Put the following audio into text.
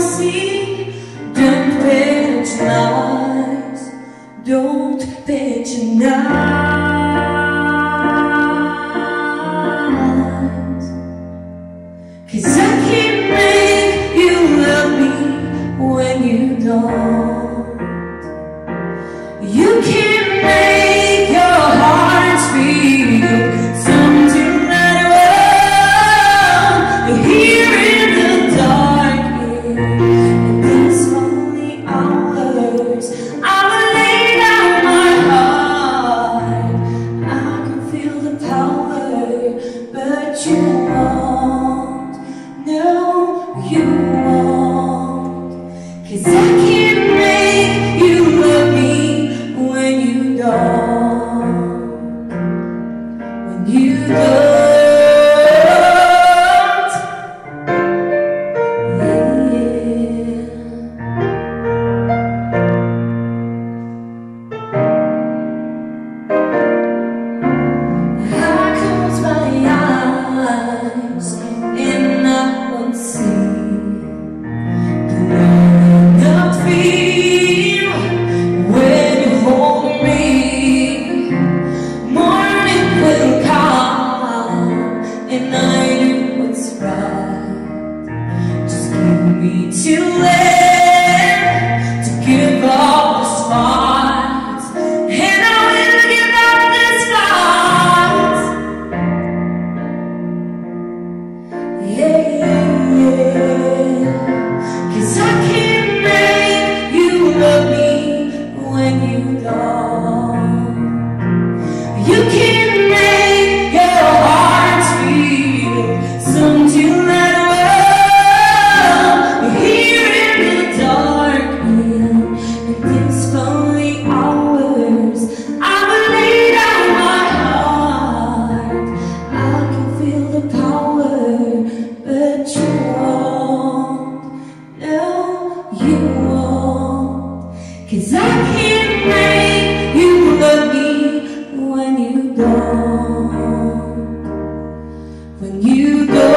Don't patronize. Don't patronize. Cause I can't make you love me when you don't. You can't. you won't. No, you I can't make you love me when you don't. When you. right. Just give me two late. you go.